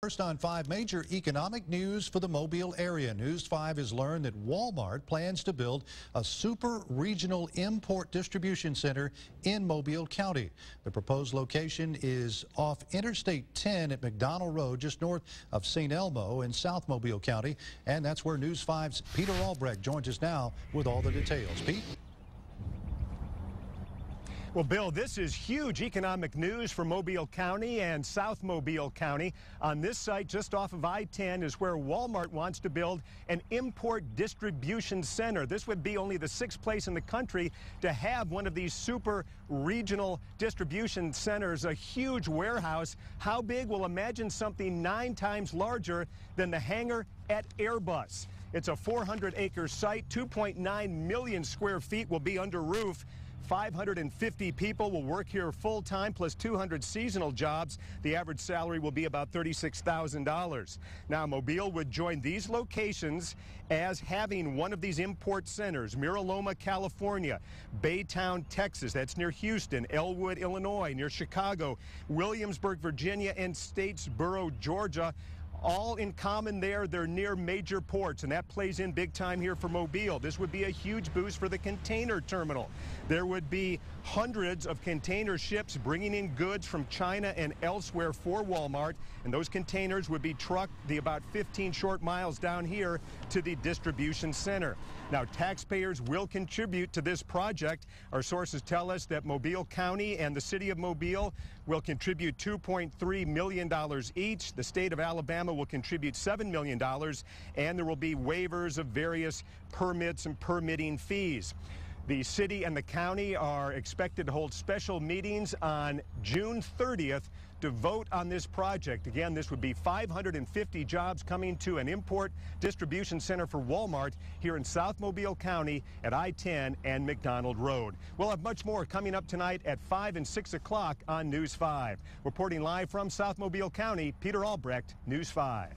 First on 5 major economic news for the Mobile area. News 5 has learned that Walmart plans to build a super regional import distribution center in Mobile County. The proposed location is off Interstate 10 at McDonald Road, just north of St. Elmo in South Mobile County. And that's where News 5's Peter Albrecht joins us now with all the details. Pete? Well, Bill, this is huge economic news for Mobile County and South Mobile County. On this site, just off of I-10, is where Walmart wants to build an import distribution center. This would be only the sixth place in the country to have one of these super regional distribution centers, a huge warehouse. How big? Well, imagine something nine times larger than the hangar at Airbus. It's a 400-acre site, 2.9 million square feet will be under roof. 550 people will work here full time plus 200 seasonal jobs. The average salary will be about $36,000. Now, Mobile would join these locations as having one of these import centers Mira Loma, California, Baytown, Texas, that's near Houston, Elwood, Illinois, near Chicago, Williamsburg, Virginia, and Statesboro, Georgia all in common there. They're near major ports, and that plays in big time here for Mobile. This would be a huge boost for the container terminal. There would be hundreds of container ships bringing in goods from China and elsewhere for Walmart, and those containers would be trucked the about 15 short miles down here to the distribution center. Now, taxpayers will contribute to this project. Our sources tell us that Mobile County and the city of Mobile will contribute $2.3 million each. The state of Alabama Will contribute $7 million, and there will be waivers of various permits and permitting fees. The city and the county are expected to hold special meetings on June 30th to vote on this project. Again, this would be 550 jobs coming to an import distribution center for Walmart here in South Mobile County at I-10 and McDonald Road. We'll have much more coming up tonight at 5 and 6 o'clock on News 5. Reporting live from South Mobile County, Peter Albrecht, News 5.